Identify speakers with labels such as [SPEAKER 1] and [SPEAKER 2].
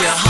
[SPEAKER 1] your heart.